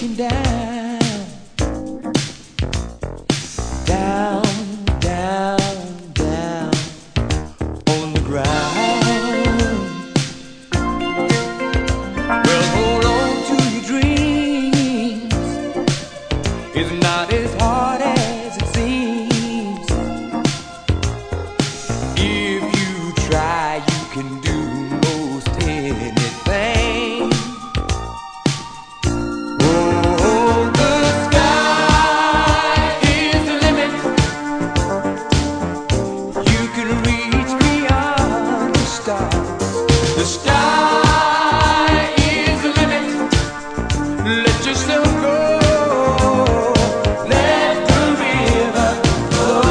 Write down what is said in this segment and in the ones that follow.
looking down. stars. The sky is the limit. Let yourself go. Let the river flow.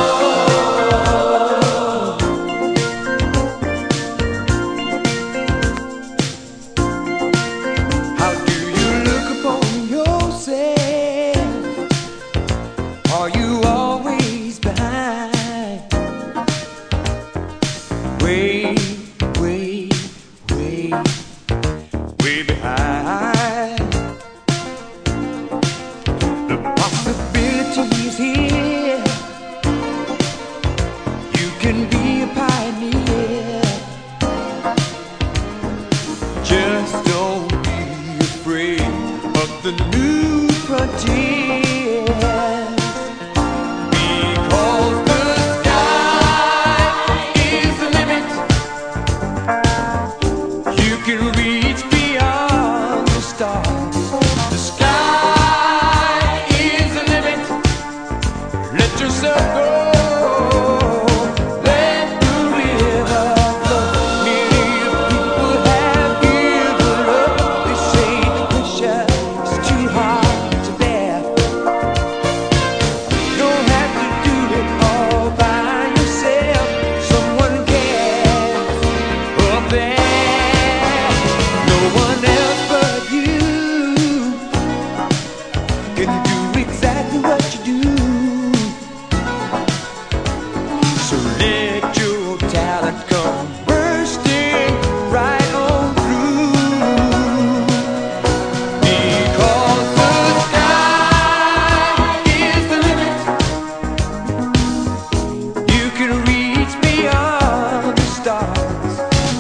How do you look upon yourself? Are you always behind? Wait. the new frontier.